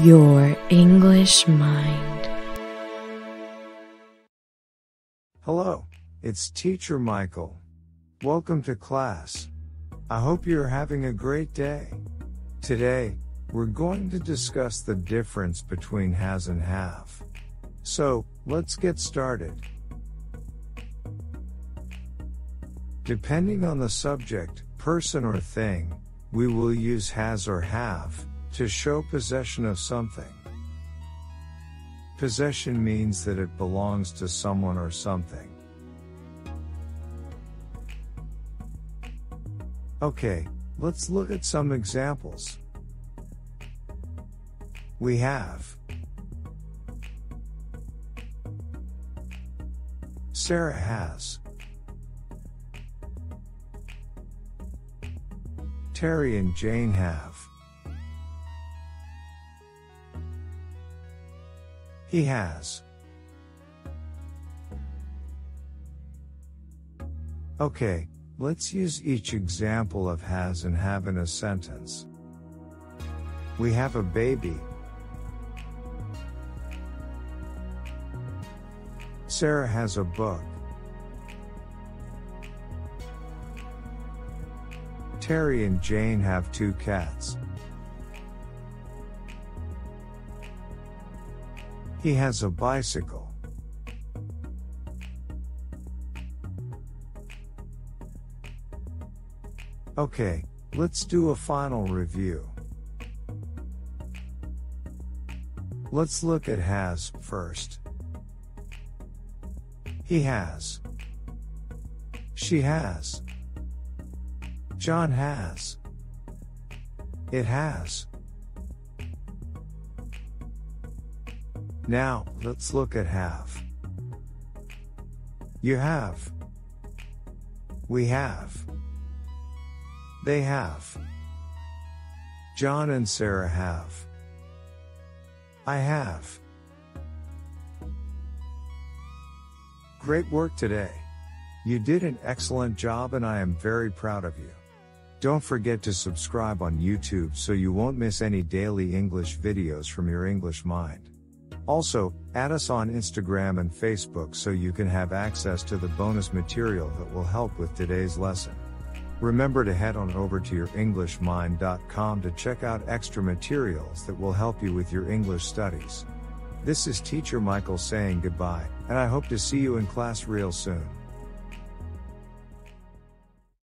Your English Mind. Hello, it's Teacher Michael. Welcome to class. I hope you're having a great day. Today, we're going to discuss the difference between has and have. So, let's get started. Depending on the subject, person or thing, we will use has or have to show possession of something. Possession means that it belongs to someone or something. Okay, let's look at some examples. We have Sarah has Terry and Jane have. He has. Okay, let's use each example of has and have in a sentence. We have a baby. Sarah has a book. Terry and Jane have two cats. He has a bicycle. Okay, let's do a final review. Let's look at has first. He has. She has. John has. It has. Now, let's look at have. You have. We have. They have. John and Sarah have. I have. Great work today. You did an excellent job and I am very proud of you. Don't forget to subscribe on YouTube so you won't miss any daily English videos from your English mind. Also, add us on Instagram and Facebook so you can have access to the bonus material that will help with today's lesson. Remember to head on over to yourenglishmind.com to check out extra materials that will help you with your English studies. This is Teacher Michael saying goodbye, and I hope to see you in class real soon.